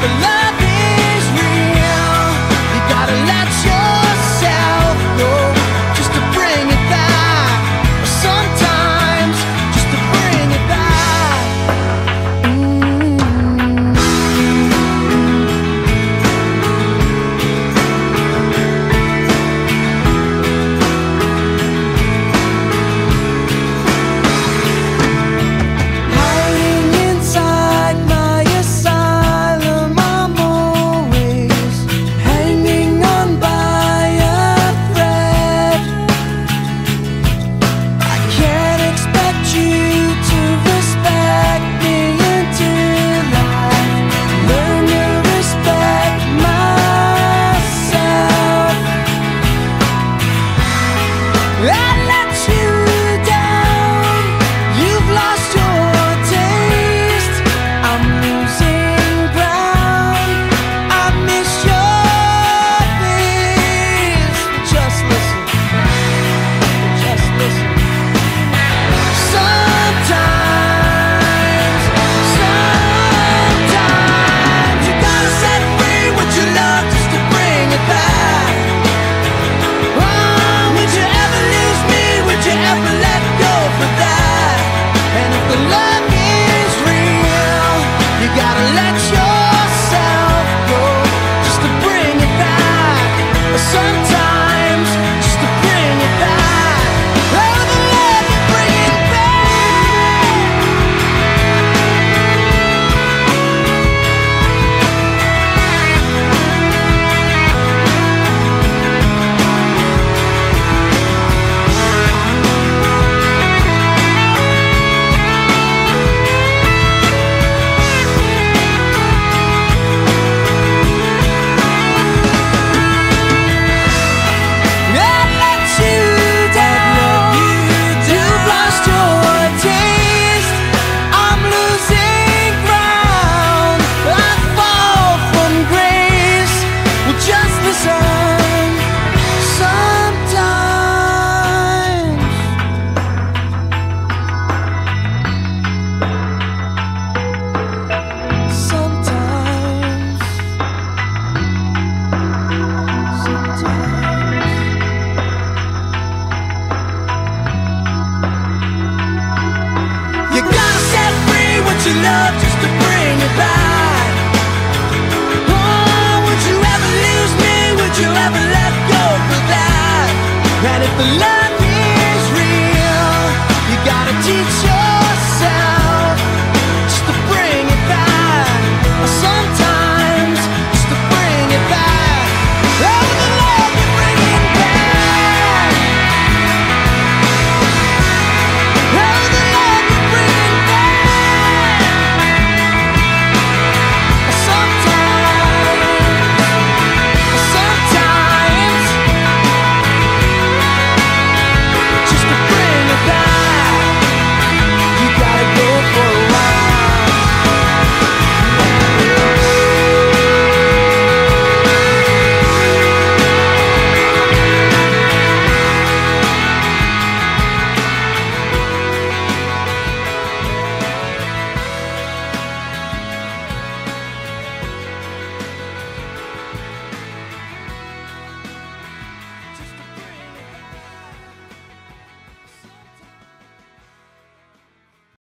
the love love just to bring it back. Oh, would you ever lose me? Would you ever let go for that? And if the love